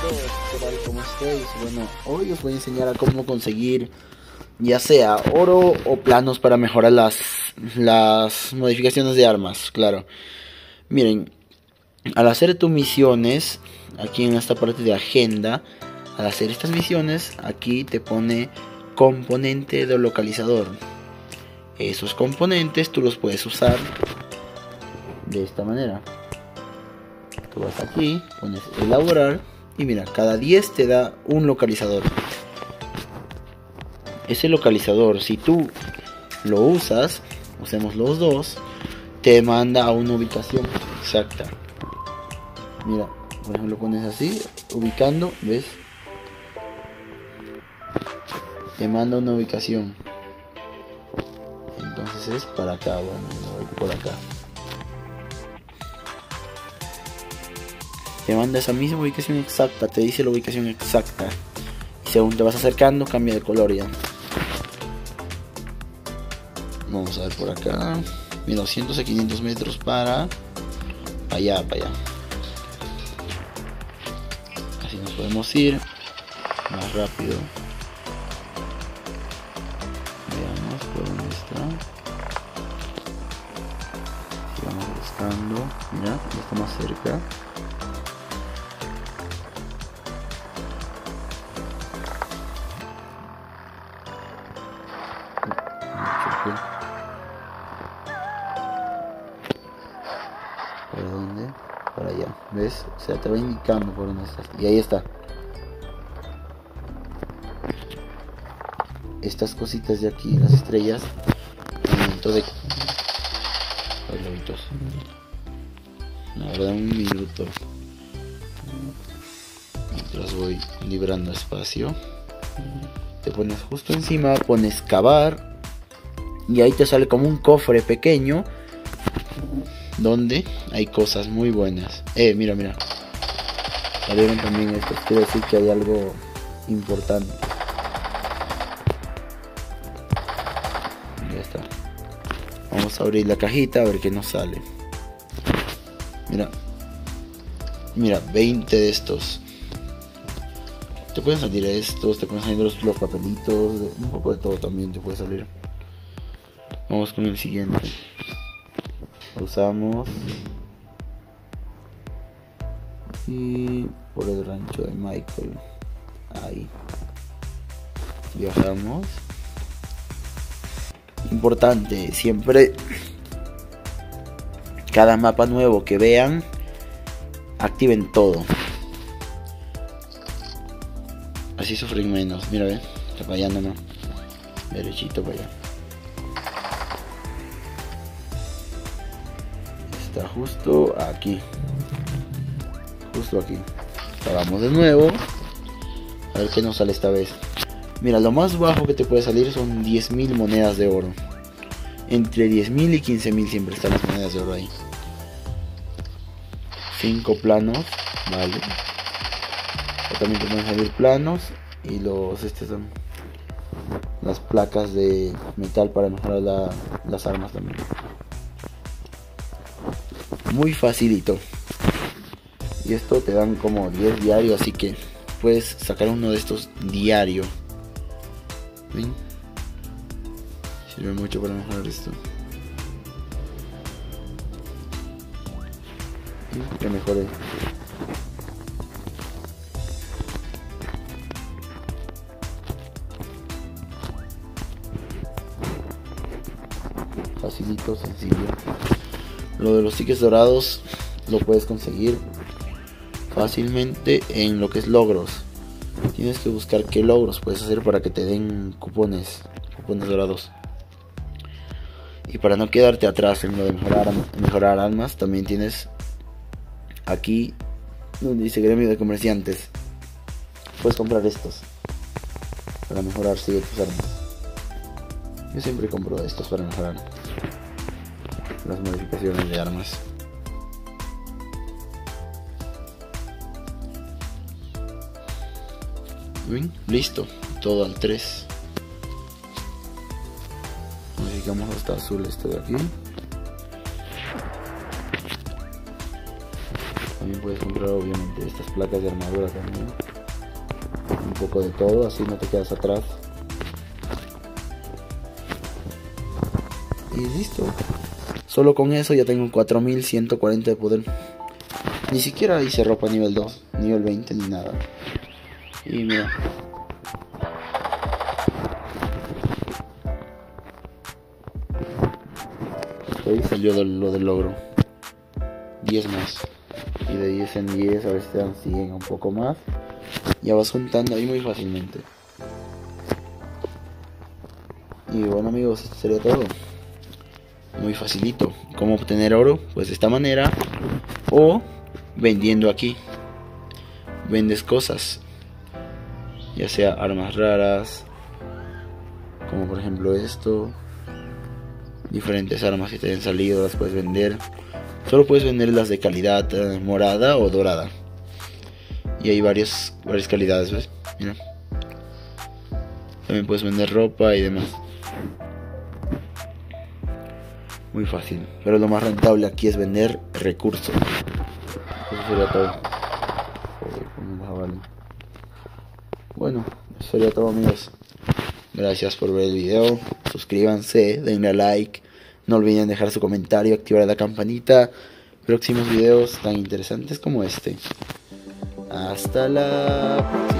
¿qué? ¿Cómo estáis? Bueno, hoy os voy a enseñar a cómo conseguir ya sea oro o planos para mejorar las, las modificaciones de armas, claro. Miren, al hacer tus misiones, aquí en esta parte de agenda, al hacer estas misiones, aquí te pone componente de localizador. Esos componentes tú los puedes usar de esta manera. Tú vas aquí, pones elaborar y mira, cada 10 te da un localizador. Ese localizador, si tú lo usas, usemos los dos, te manda a una ubicación exacta. Mira, por ejemplo, pones así, ubicando, ¿ves? Te manda una ubicación. Entonces es para acá, bueno, por acá. Te manda esa misma ubicación exacta, te dice la ubicación exacta. Y según te vas acercando, cambia de color ya. Vamos a ver por acá. Mira, 200 a 500 metros para allá, para allá. Así nos podemos ir más rápido. Veamos por dónde está. Sigamos buscando. Mira, ya está más cerca. Para. ¿Ves? O sea, te va indicando por dónde estás. Y ahí está. Estas cositas de aquí, las estrellas. Momento de. La verdad, un minuto. Mientras voy librando espacio. Te pones justo encima, pones cavar. Y ahí te sale como un cofre pequeño donde hay cosas muy buenas. Eh, mira, mira. Salieron también estos. Quiere decir que hay algo importante. Ya está. Vamos a abrir la cajita a ver qué nos sale. Mira. Mira, 20 de estos. Te pueden salir estos, te pueden salir los, los papelitos, un poco de todo también te puede salir. Vamos con el siguiente usamos y por el rancho de Michael ahí viajamos. Importante siempre cada mapa nuevo que vean activen todo. Así sufren menos mira ve está derechito para allá está justo aquí. Justo aquí. Vamos de nuevo. A ver qué nos sale esta vez. Mira lo más bajo que te puede salir son 10.000 monedas de oro. Entre 10.000 y 15.000 siempre están las monedas de oro ahí. 5 planos vale. También te pueden salir planos y los este son las placas de metal para mejorar las armas también muy facilito. Y esto te dan como 10 diarios así que puedes sacar uno de estos diario. Sirve mucho para mejorar esto. Que mejore. Facilito sencillo lo de los tickets dorados lo puedes conseguir fácilmente en lo que es logros. Tienes que buscar qué logros puedes hacer para que te den cupones, cupones dorados. Y para no quedarte atrás en lo de mejorar, mejorar armas, también tienes aquí donde dice gremio de comerciantes. Puedes comprar estos para mejorar sigue tus armas. Yo siempre compro estos para mejorar las modificaciones de armas. Listo, todo al 3. Modificamos hasta azul este de aquí. También puedes comprar obviamente estas placas de armadura también. Un poco de todo, así no te quedas atrás. Y listo. Solo con eso ya tengo 4140 de poder. Ni siquiera hice ropa nivel 2, nivel 20 ni nada. Y mira. Ahí salió lo del logro. 10 más. Y de 10 en 10 a veces te dan 100 un poco más. Ya vas juntando ahí muy fácilmente. Y bueno amigos, esto sería todo. Muy facilito. ¿Cómo obtener oro? Pues de esta manera. O vendiendo aquí. Vendes cosas. Ya sea armas raras. Como por ejemplo esto. Diferentes armas que te hayan salido las puedes vender. Solo puedes vender las de calidad eh, morada o dorada. Y hay varias, varias calidades, ¿ves? También puedes vender ropa y demás. Muy fácil. Pero lo más rentable aquí es vender recursos. Eso sería todo. Bueno, eso sería todo amigos. Gracias por ver el video. Suscríbanse, denle a like. No olviden dejar su comentario, activar la campanita. Próximos videos tan interesantes como este. Hasta la próxima.